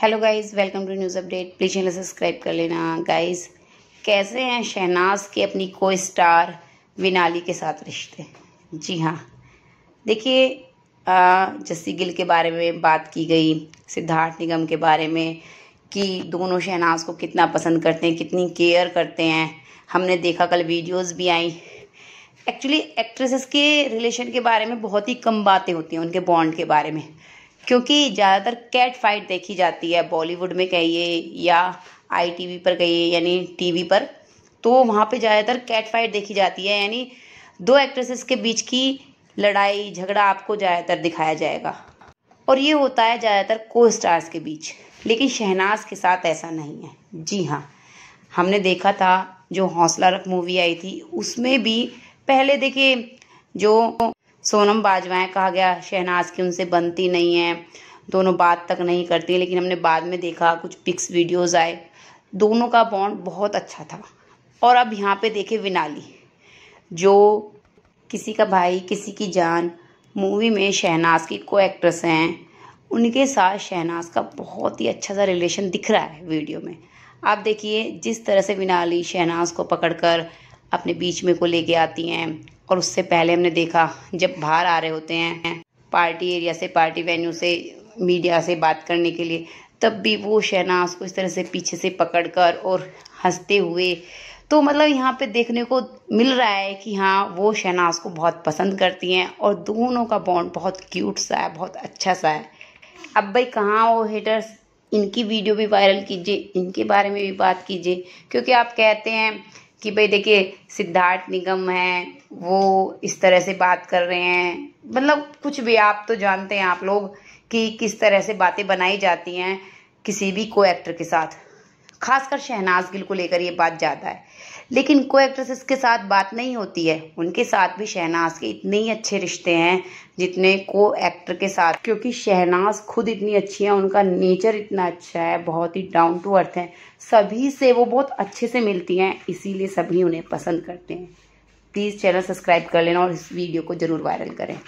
Hello guys welcome to news update please channel subscribe कर लेना guys कैसे हैं शहनाज के अपनी को स्टार विनाली के साथ रिश्ते? जी हाँ। देखिए जस्सी गिल के बारे में बात की गई, सिद्धार्थ निगम के बारे में, कि दोनों शहनाज को कितना पसंद करते हैं, कितनी केयर करते हैं। हमने देखा कल वीडियोस भी आई। एक्चुअली एक्ट्रेसेस के रिलेशन के बारे में बहुत ही कम बातें होती हैं, उनके बॉन्ड के बारे में। क्योंकि ज़्यादातर कैट फाइट देखी जाती है बॉलीवुड में, कहिए या आई टी वी पर, कहिए यानी टीवी पर तो वहाँ पे ज़्यादातर कैट फाइट देखी जाती है। यानी दो एक्ट्रेसेस के बीच की लड़ाई, झगड़ा आपको ज़्यादातर दिखाया जाएगा। और ये होता है ज़्यादातर को स्टार्स के बीच। लेकिन शहनाज के साथ ऐसा नहीं है। जी हाँ हमने देखा था जो हौसला रख मूवी आई थी, उसमें भी पहले देखिए जो सोनम बाजवाएँ कहा गया, शहनाज की उनसे बनती नहीं है, दोनों बात तक नहीं करती, लेकिन हमने बाद में देखा, कुछ पिक्स वीडियोस आए। दोनों का बॉन्ड बहुत अच्छा था। और अब यहाँ पे देखे विनाली, जो किसी का भाई, किसी की जान मूवी में शहनाज की को एक्ट्रेस हैं, उनके साथ शहनाज का बहुत ही अच्छा सा रिलेशन दिख रहा है वीडियो में। आप देखिए, जिस तरह से विनाली शहनाज को पकड़कर अपने बीच में को लेके आती हैं और उससे पहले हमने देखा, जब बाहर आ रहे होते हैं, पार्टी एरिया से, पार्टी वेन्यू से, मीडिया से बात करने के लिए, तब भी वो शहनाज को इस तरह से पीछे से पकड़कर और हँसते हुए तो मतलब यहाँ पे देखने को मिल रहा है कि हाँ वो शहनाज को बहुत पसंद करती हैं और दोनों का बॉन्ड बहुत क्यूट सा है, बहुत अच्छा सा है। अब भाई कहाँ वो हेटर्स इनकी वीडियो भी वायरल कीजिए, इनके बारे में भी बात कीजिए, क्योंकि आप कहते हैं कि भाई देखिए, सिद्धार्थ निगम है, वो इस तरह से बात कर रहे हैं। मतलब कुछ भी, आप तो जानते हैं आप लोग कि किस तरह से बातें बनाई जाती हैं किसी भी को एक्टर के साथ। खासकर शहनाज गिल को लेकर ये बात ज़्यादा है। लेकिन को एक्ट्रेसेस के साथ बात नहीं होती है। उनके साथ भी शहनाज के इतने ही अच्छे रिश्ते हैं, जितने को एक्टर के साथ। क्योंकि शहनाज खुद इतनी अच्छी है, उनका नेचर इतना अच्छा है, बहुत ही डाउन टू अर्थ है। सभी से वो बहुत अच्छे से मिलती हैं, इसीलिए सभी उन्हें पसंद करते हैं। प्लीज़ चैनल सब्सक्राइब कर लेना और इस वीडियो को ज़रूर वायरल करें।